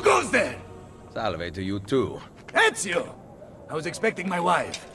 Who goes there? Salve to you too. Ezio! I was expecting my wife.